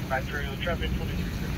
Factorial traffic 23.